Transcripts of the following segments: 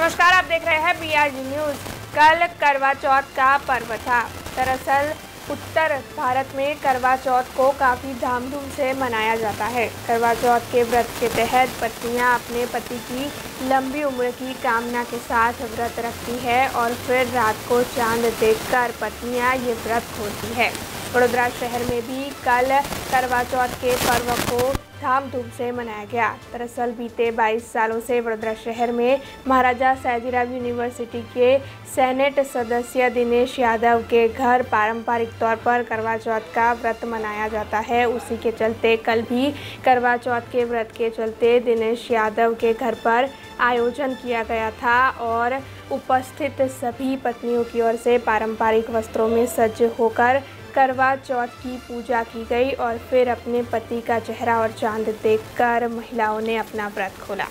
नमस्कार, आप देख रहे हैं पीआरजी न्यूज़ कल करवा चौथ का पर्व था। दरअसल, उत्तर भारत में करवा चौथ को काफ़ी धामधूम से मनाया जाता है। करवा चौथ के व्रत के तहत पत्नियाँ अपने पति की लंबी उम्र की कामना के साथ व्रत रखती है और फिर रात को चाँद देखकर पत्नियाँ ये व्रत खोलती है। वडोदरा शहर में भी कल करवा चौथ के पर्व को धामधूम से मनाया गया। दरअसल बीते 22 सालों से वडोदरा शहर में महाराजा सयाजीराव यूनिवर्सिटी के सेनेट सदस्य दिनेश यादव के घर पारंपरिक तौर पर करवा चौथ का व्रत मनाया जाता है। उसी के चलते कल भी करवा चौथ के व्रत के चलते दिनेश यादव के घर पर आयोजन किया गया था और उपस्थित सभी पत्नियों की ओर से पारंपरिक वस्त्रों में सज्ज होकर करवा चौथ की पूजा की गई और फिर अपने पति का चेहरा और चांद देखकर महिलाओं ने अपना व्रत खोला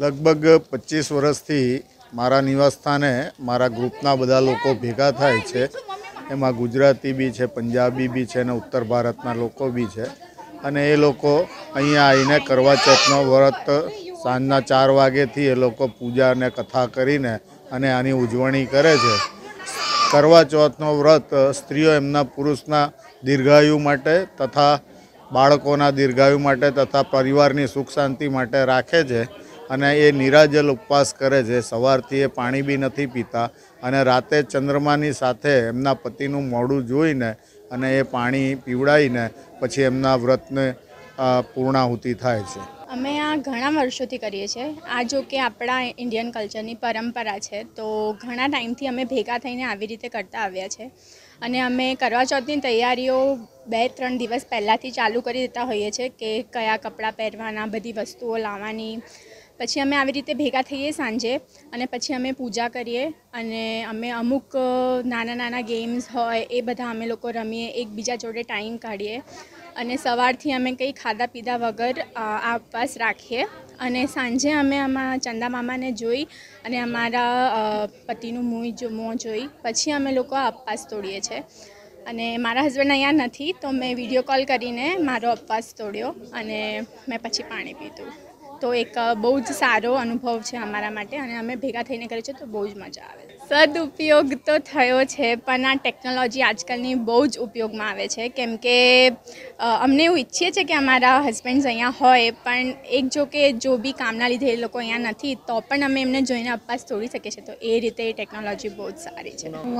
લગભગ પચીસ વર્ષથી મારા નિવાસસ્થાને મારા ગ્રુપના બધા લોકો ભેગા થાય છે એમાં ગુજરાતી બી છે પંજાબી બી છે અને ઉત્તર ભારતના લોકો બી છે અને એ લોકો અહીંયા આવીને કરવા ચોથનો વ્રત સાંજના ચાર વાગ્યેથી એ લોકો પૂજા અને કથા કરીને અને આની ઉજવણી કરે છે કરવા ચોથનો વ્રત સ્ત્રીઓ એમના પુરુષના દીર્ઘાયુ માટે તથા બાળકોના દીર્ઘાયુ માટે તથા પરિવારની સુખ શાંતિ માટે રાખે છે અને એ નિરાજલ ઉપવાસ કરે છે. સવારથી એ પાણી બી નથી પીતા અને રાતે ચંદ્રમાની સાથે એમના પતિનું મોડું જોઈને અને એ પાણી પીવડાવીને પછી એમના વ્રતને પૂર્ણાહુતિ થાય છે. ઘણા વર્ષોથી કરીએ છીએ. આ જો કે આપણા ઇન્ડિયન કલ્ચરની પરંપરા છે, તો ઘણા ટાઈમથી અમે ભેગા થઈને આવી રીતે કરતા આવ્યા છે. અને અમે કરવા ચોથની તૈયારીઓ બે ત્રણ દિવસ પહેલાંથી ચાલુ કરી દેતા હોઈએ છીએ કે કયા કપડાં પહેરવાના, બધી વસ્તુઓ લાવવાની પછી અમે આવી રીતે ભેગા થઈએ સાંજે અને પછી અમે પૂજા કરીએ અને અમે અમુક નાના નાના ગેમ્સ હોય એ બધા અમે લોકો રમીએ, એકબીજા જોડે ટાઈમ કાઢીએ અને સવારથી અમે કંઈ ખાધા પીધા વગર આ ઉપવાસ રાખીએ અને સાંજે અમે આમાં ચંદા મામાને જોઈ અને અમારા પતિનું મોં જો, મોં જોઈ પછી અમે લોકો આ ઉપવાસ તોડીએ છીએ અને મારા હસબન્ડ અહીંયા નથી તો મેં વીડિયો કોલ કરીને મારો ઉપવાસ તોડ્યો અને મેં પછી પાણી પીધું. તો એક બહુ જ સારો અનુભવ છે અમારા માટે અને અમે ભેગા થઈને કરીએ છીએ તો બહુ જ મજા આવે સદુપયોગ તો થયો છે, પણ આ ટેકનોલોજી આજકાલની બહુ જ ઉપયોગમાં આવે છે. કેમ કે અમને એવું ઈચ્છીએ છીએ કે અમારા હસબન્ડ્સ અહીંયા હોય, પણ એક જો કે જો બી કામના લીધે એ લોકો અહીંયા નથી, તો પણ અમે એમને જોઈને અપવાસ તોડી શકીએ છીએ. તો એ રીતે એ ટેકનોલોજી બહુ જ સારી છે. હું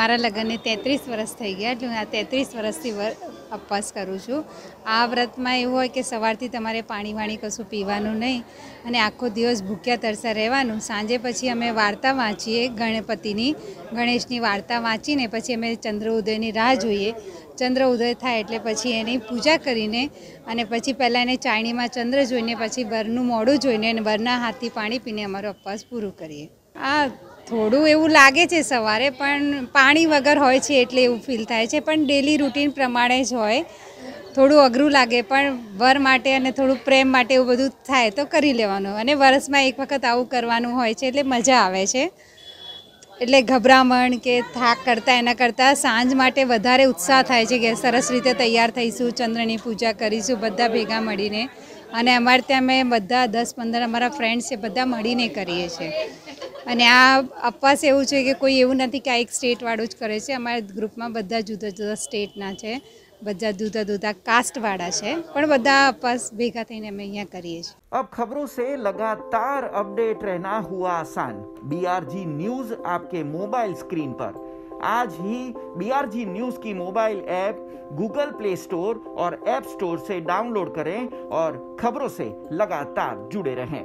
મારા લગ્નને તેત્રીસ વર્ષ થઈ ગયા, એટલે આ તેત્રીસ વર્ષથી વર ઉપવાસ કરું છું. આ વ્રતમાં એવું હોય કે સવારથી તમારે પાણી વાણી કશું પીવાનું નહીં અને આખો દિવસ ભૂખ્યા તરસા રહેવાનું. સાંજે પછી અમે વાર્તા વાંચીએ ગણપતિની, ગણેશની વાર્તા વાંચીને પછી અમે ચંદ્ર ઉદયની રાહ જોઈએ. ચંદ્ર ઉદય થાય એટલે પછી એની પૂજા કરીને અને પછી પહેલાં એને ચાયણીમાં ચંદ્ર જોઈને, પછી વરનું મોડું જોઈને અને વરના હાથથી પાણી પીને અમારો ઉપવાસ પૂરું કરીએ. આ થોડું એવું લાગે છે સવારે, પણ પાણી વગર હોય છે એટલે એવું ફીલ થાય છે. પણ ડેલી રૂટીન પ્રમાણે જ હોય. થોડું અઘરું લાગે, પણ વર માટે અને થોડું પ્રેમ માટે એવું બધું થાય તો કરી લેવાનું. અને વરસમાં એક વખત આવું કરવાનું હોય છે એટલે મજા આવે છે. એટલે ગભરામણ કે થાક કરતાં એના કરતાં સાંજ માટે વધારે ઉત્સાહ થાય છે કે સરસ રીતે તૈયાર થઈશું, ચંદ્રની પૂજા કરીશું, બધા ભેગા મળીને. અને અમારે ત્યાં અમે બધા દસ પંદર અમારા ફ્રેન્ડ્સ છે, બધા મળીને કરીએ છીએ. અને આ ઉપવાસ એવું છે કે કોઈ એવું નથી કે આ એક સ્ટેટવાળું જ કરે છે અમારા ગ્રુપમાં બધા જુદા જુદા સ્ટેટના છે બધા જુદા જુદા કાસ્ટવાળા છે પણ બધા ઉપવાસ ભેગા થઈને અમે અહીંયા કરીએ છીએ अब खबरों से लगातार अपडेट रहना हुआ आसान बीआरजी न्यूज आपके मोबाइल स्क्रीन पर आज ही बीआरजी न्यूज की mobile app Google play store और ऐप स्टोर से डाउनलोड करें और खबरों से लगातार जुड़े रहें